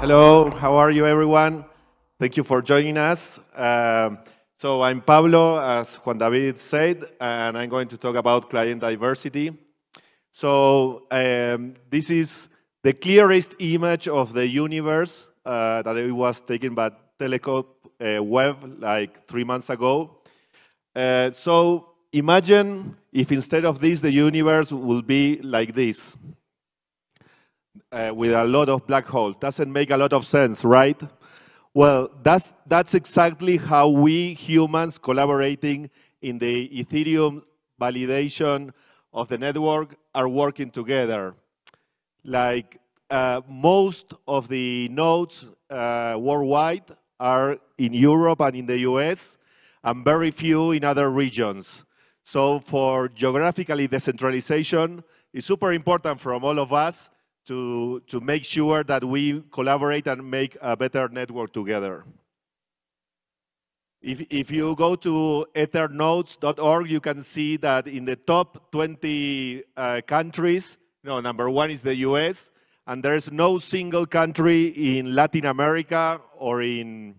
Hello, how are you everyone? Thank you for joining us. Um, so I'm Pablo, as Juan David said, and I'm going to talk about client diversity. So um, this is the clearest image of the universe uh, that it was taken by Telescope uh, Webb like three months ago. Uh, so imagine if instead of this, the universe will be like this uh, with a lot of black holes. Doesn't make a lot of sense, right? Well, that's, that's exactly how we humans collaborating in the Ethereum validation of the network are working together. Like uh, most of the nodes uh, worldwide are in Europe and in the US, and very few in other regions. So for geographically decentralization, it's super important from all of us to, to make sure that we collaborate and make a better network together. If, if you go to ethernodes.org, you can see that in the top 20 uh, countries, you know, number one is the US, and there's no single country in Latin America or in,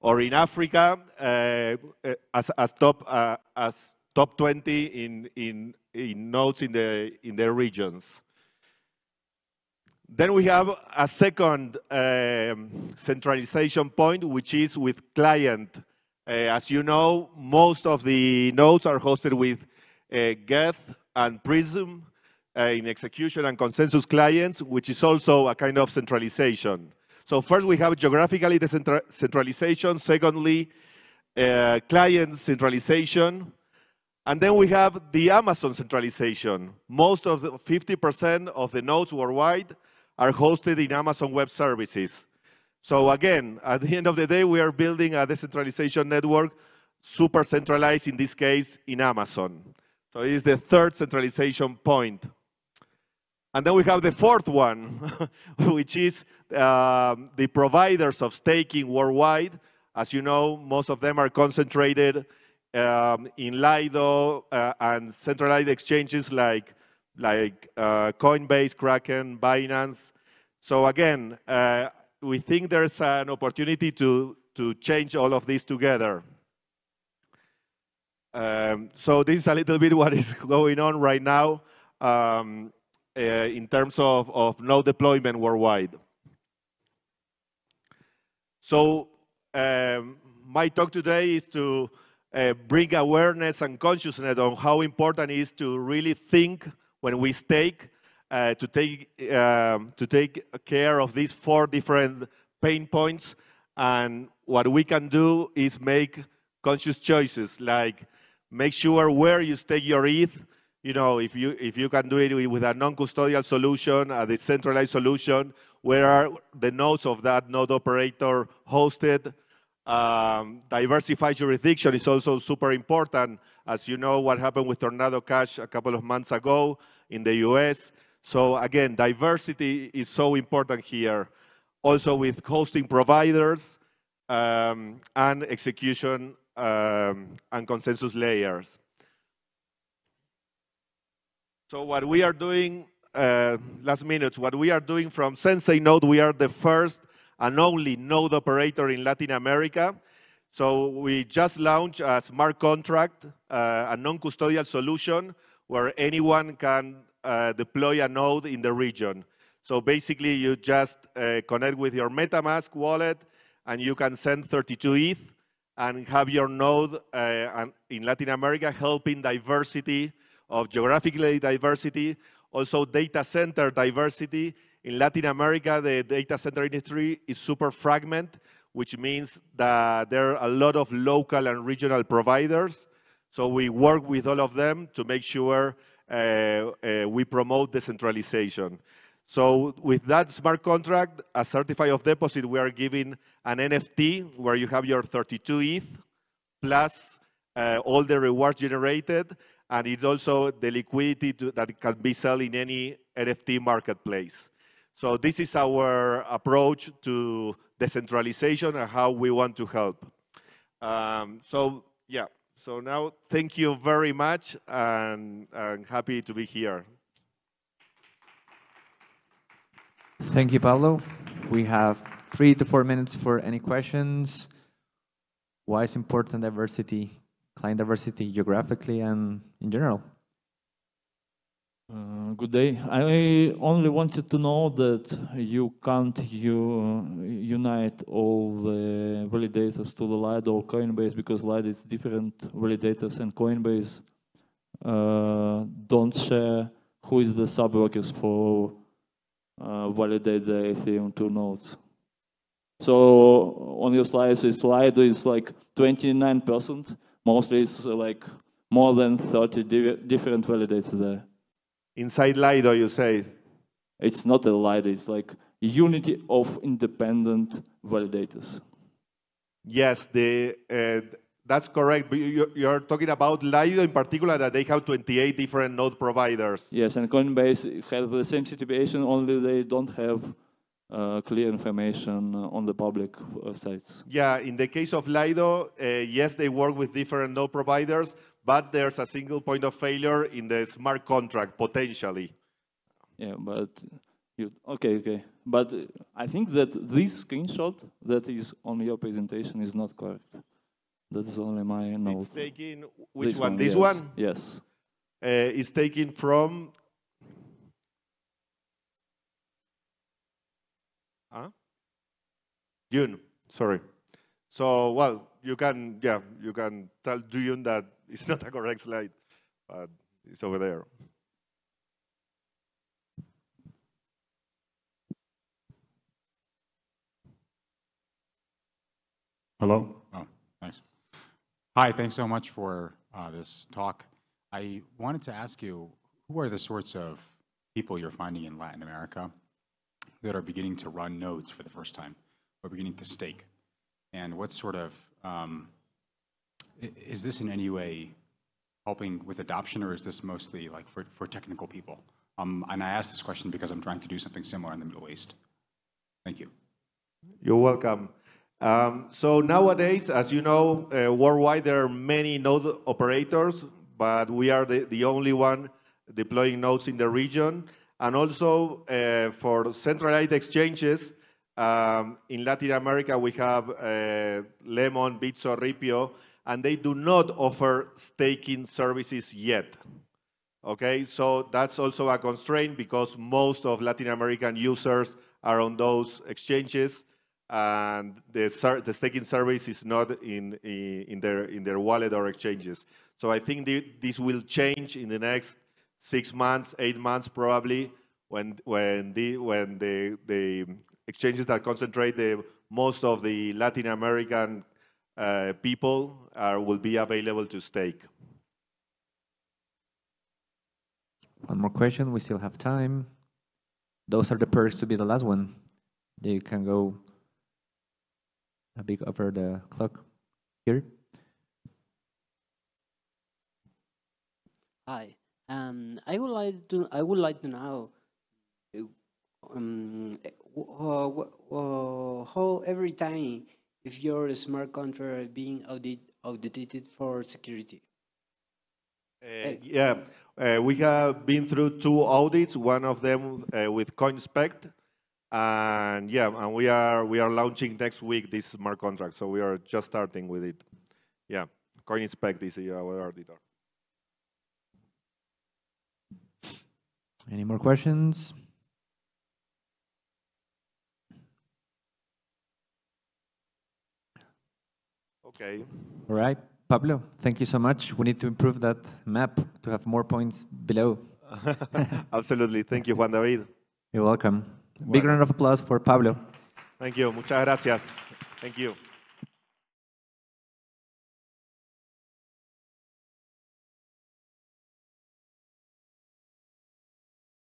or in Africa uh, as, as, top, uh, as top 20 in, in, in nodes in the, in the regions. Then we have a second um, centralization point, which is with client. Uh, as you know, most of the nodes are hosted with uh, Geth and Prism uh, in execution and consensus clients, which is also a kind of centralization. So first we have geographically decentralization. Secondly, uh, client centralization. And then we have the Amazon centralization. Most of the 50% of the nodes worldwide are hosted in Amazon Web Services. So again, at the end of the day, we are building a decentralization network, super centralized in this case in Amazon. So it is the third centralization point. And then we have the fourth one, which is um, the providers of staking worldwide. As you know, most of them are concentrated um, in Lido uh, and centralized exchanges like like uh, Coinbase, Kraken, Binance. So again, uh, we think there's an opportunity to, to change all of this together. Um, so this is a little bit what is going on right now um, uh, in terms of, of deployment worldwide. So um, my talk today is to uh, bring awareness and consciousness on how important it is to really think when we stake uh, to take um, to take care of these four different pain points. And what we can do is make conscious choices, like make sure where you stake your ETH. You know, if you if you can do it with a non-custodial solution, a decentralized solution, where are the nodes of that node operator hosted? Um, diversified jurisdiction is also super important. As you know, what happened with Tornado Cash a couple of months ago in the US. So again, diversity is so important here. Also with hosting providers um, and execution um, and consensus layers. So what we are doing, uh, last minute, what we are doing from Sensei Node, we are the first and only node operator in Latin America. So we just launched a smart contract, uh, a non-custodial solution where anyone can uh, deploy a node in the region. So basically, you just uh, connect with your MetaMask wallet, and you can send 32 ETH and have your node uh, in Latin America helping diversity of geographically diversity, also data center diversity. In Latin America, the data center industry is super fragmented, which means that there are a lot of local and regional providers. So we work with all of them to make sure uh, uh, we promote decentralization. So with that smart contract, a certificate of deposit, we are giving an NFT where you have your 32 ETH plus uh, all the rewards generated, and it's also the liquidity to, that can be sold in any NFT marketplace. So this is our approach to decentralization and how we want to help. Um, so yeah, So now, thank you very much, and I'm happy to be here. Thank you, Pablo. We have three to four minutes for any questions. Why is important diversity, client diversity geographically and in general? Uh, good day. I only wanted to know that you can't you, uh, unite all the validators to the Lido or Coinbase because Lido is different validators and Coinbase uh, don't share who is the subworkers for uh, validate the Ethereum 2 nodes. So on your slides, Lido is like 29%. Mostly it's like more than 30 different validators there. Inside Lido, you say? It's not a Lido, it's like unity of independent validators. Yes, the, uh, that's correct. But you're talking about Lido in particular, that they have 28 different node providers. Yes, and Coinbase have the same situation, only they don't have uh, clear information on the public uh, sites. Yeah, in the case of Lido, uh, yes, they work with different node providers, but there's a single point of failure in the smart contract, potentially. Yeah, but you, okay, okay. But I think that this screenshot that is on your presentation is not correct. That is only my note. It's taken, which this one? one? This yes. one? Yes. Uh, it's taken from Huh? June, sorry. So, well, you can, yeah, you can tell June that it's not a correct slide, but it's over there. Hello? Oh, nice. Hi, thanks so much for uh, this talk. I wanted to ask you, who are the sorts of people you're finding in Latin America that are beginning to run nodes for the first time or beginning to stake? And what sort of, um, is this in any way helping with adoption or is this mostly like for, for technical people? Um, and I ask this question because I'm trying to do something similar in the Middle East. Thank you. You're welcome. Um, so nowadays, as you know, uh, worldwide there are many node operators, but we are the, the only one deploying nodes in the region. And also uh, for centralized exchanges, um, in Latin America, we have uh, Lemon, Bitso, Ripio, and they do not offer staking services yet. Okay, so that's also a constraint because most of Latin American users are on those exchanges, and the, the staking service is not in, in, their, in their wallet or exchanges. So I think this will change in the next six months, eight months probably, when when the when the the exchanges that concentrate the most of the Latin American uh, people are will be available to stake. One more question. We still have time. Those are the perks to be the last one. They can go a bit over the clock here. Hi. Um, I would like to I would like to know um, uh, uh, how every time if your smart contract being audit, audited for security? Uh, yeah, uh, we have been through two audits. One of them uh, with CoinSpect, and yeah, and we are we are launching next week this smart contract. So we are just starting with it. Yeah, CoinSpect is our auditor. Any more questions? Okay. All right. Pablo, thank you so much. We need to improve that map to have more points below. Absolutely. Thank you, Juan David. You're welcome. Big round of applause for Pablo. Thank you. Muchas gracias. Thank you.